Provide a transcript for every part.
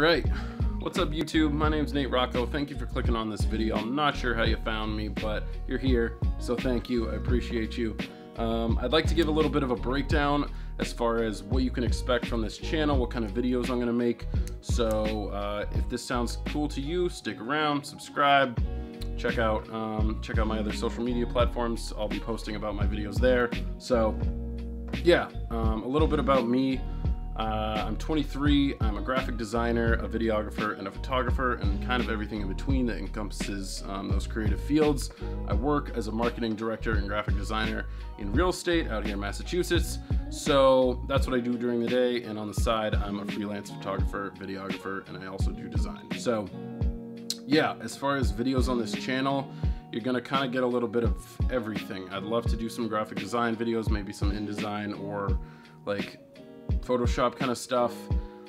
right, what's up YouTube? My name's Nate Rocco. Thank you for clicking on this video. I'm not sure how you found me, but you're here, so thank you. I appreciate you. Um, I'd like to give a little bit of a breakdown as far as what you can expect from this channel, what kind of videos I'm gonna make. So uh, if this sounds cool to you, stick around, subscribe, check out um, check out my other social media platforms. I'll be posting about my videos there. So yeah, um, a little bit about me. Uh, I'm 23, I'm a graphic designer, a videographer, and a photographer, and kind of everything in between that encompasses um, those creative fields. I work as a marketing director and graphic designer in real estate out here in Massachusetts. So that's what I do during the day, and on the side, I'm a freelance photographer, videographer, and I also do design. So yeah, as far as videos on this channel, you're gonna kind of get a little bit of everything. I'd love to do some graphic design videos, maybe some InDesign or like Photoshop kind of stuff.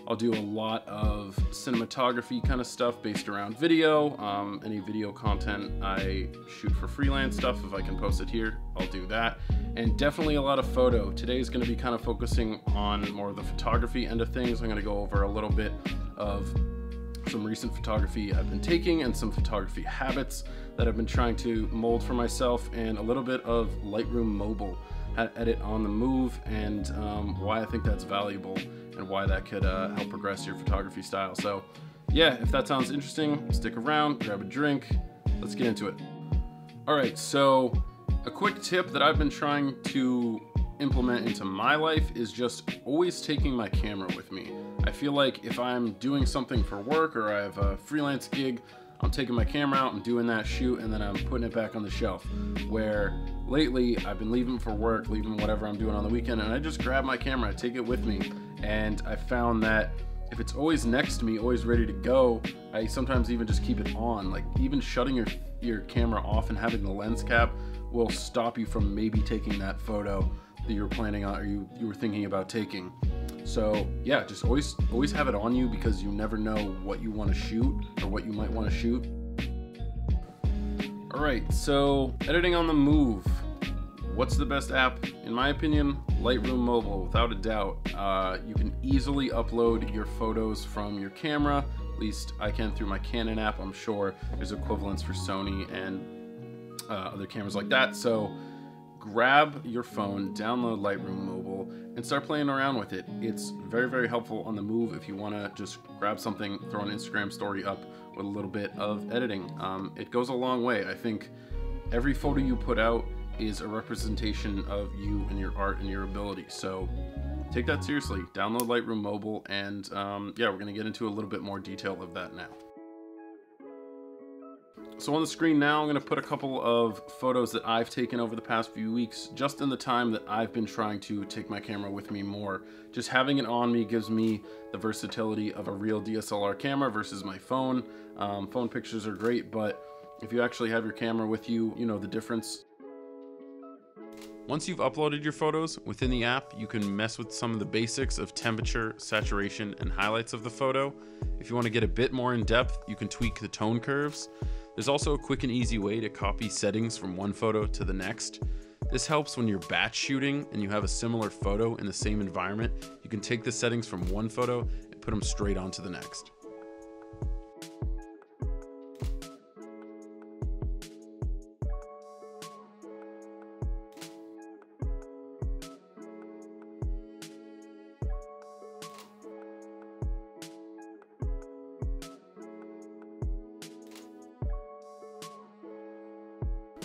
I'll do a lot of cinematography kind of stuff based around video. Um, any video content I shoot for freelance stuff, if I can post it here, I'll do that. And definitely a lot of photo. Today is going to be kind of focusing on more of the photography end of things. I'm going to go over a little bit of some recent photography I've been taking and some photography habits that I've been trying to mold for myself and a little bit of Lightroom Mobile how to edit on the move and um, why I think that's valuable and why that could uh, help progress your photography style. So yeah, if that sounds interesting, stick around, grab a drink, let's get into it. All right, so a quick tip that I've been trying to implement into my life is just always taking my camera with me. I feel like if I'm doing something for work or I have a freelance gig, I'm taking my camera out, I'm doing that shoot, and then I'm putting it back on the shelf. Where lately I've been leaving for work, leaving whatever I'm doing on the weekend, and I just grab my camera, I take it with me, and I found that if it's always next to me, always ready to go, I sometimes even just keep it on. Like even shutting your your camera off and having the lens cap will stop you from maybe taking that photo that you were planning on or you, you were thinking about taking. So yeah, just always always have it on you because you never know what you want to shoot or what you might want to shoot. All right, so editing on the move. What's the best app? In my opinion, Lightroom Mobile, without a doubt. Uh, you can easily upload your photos from your camera. At least I can through my Canon app. I'm sure there's equivalents for Sony and uh, other cameras like that. So grab your phone, download Lightroom and start playing around with it. It's very, very helpful on the move if you want to just grab something, throw an Instagram story up with a little bit of editing. Um, it goes a long way. I think every photo you put out is a representation of you and your art and your ability. So take that seriously. Download Lightroom Mobile, and um, yeah, we're going to get into a little bit more detail of that now. So on the screen now, I'm to put a couple of photos that I've taken over the past few weeks, just in the time that I've been trying to take my camera with me more. Just having it on me gives me the versatility of a real DSLR camera versus my phone. Um, phone pictures are great, but if you actually have your camera with you, you know the difference. Once you've uploaded your photos within the app, you can mess with some of the basics of temperature, saturation, and highlights of the photo. If you want to get a bit more in depth, you can tweak the tone curves. There's also a quick and easy way to copy settings from one photo to the next. This helps when you're batch shooting and you have a similar photo in the same environment. You can take the settings from one photo and put them straight onto the next.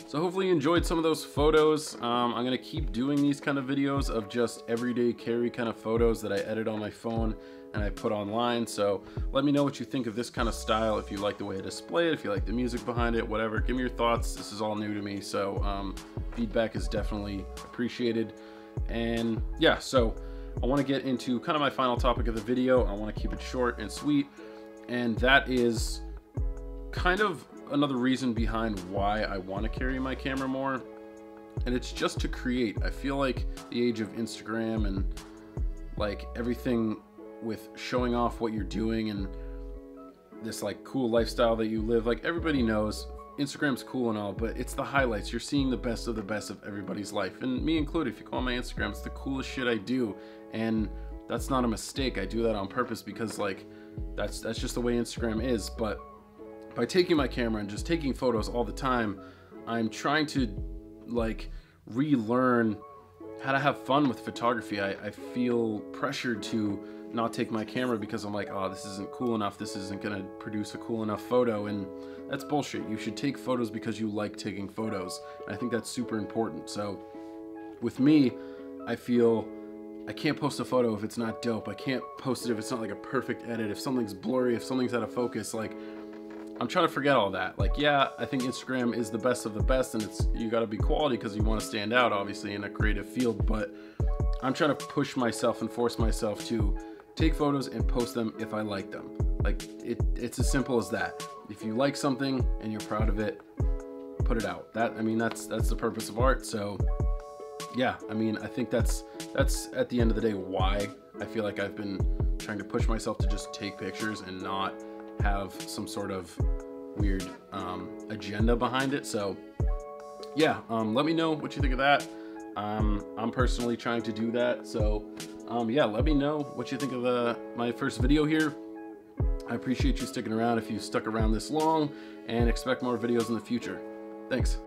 So hopefully you enjoyed some of those photos. Um, I'm gonna keep doing these kind of videos of just everyday carry kind of photos that I edit on my phone and I put online. So let me know what you think of this kind of style. If you like the way I display it, if you like the music behind it, whatever, give me your thoughts. This is all new to me. So um, feedback is definitely appreciated. And yeah, so I wanna get into kind of my final topic of the video. I wanna keep it short and sweet. And that is kind of another reason behind why I want to carry my camera more. And it's just to create. I feel like the age of Instagram and like everything with showing off what you're doing and this like cool lifestyle that you live, like everybody knows Instagram's cool and all, but it's the highlights. You're seeing the best of the best of everybody's life. And me included, if you call my Instagram, it's the coolest shit I do. And that's not a mistake. I do that on purpose because like that's that's just the way Instagram is. But by taking my camera and just taking photos all the time, I'm trying to like relearn how to have fun with photography. I, I feel pressured to not take my camera because I'm like, oh, this isn't cool enough. This isn't gonna produce a cool enough photo. And that's bullshit. You should take photos because you like taking photos. And I think that's super important. So with me, I feel I can't post a photo if it's not dope. I can't post it if it's not like a perfect edit. If something's blurry, if something's out of focus, like I'm trying to forget all that. Like, yeah, I think Instagram is the best of the best, and it's you got to be quality because you want to stand out, obviously, in a creative field. But I'm trying to push myself and force myself to take photos and post them if I like them. Like, it, it's as simple as that. If you like something and you're proud of it, put it out. That I mean, that's that's the purpose of art. So, yeah, I mean, I think that's that's at the end of the day why I feel like I've been trying to push myself to just take pictures and not have some sort of weird um, agenda behind it. So yeah, um, let me know what you think of that. Um, I'm personally trying to do that. So um, yeah, let me know what you think of uh, my first video here. I appreciate you sticking around if you stuck around this long and expect more videos in the future. Thanks.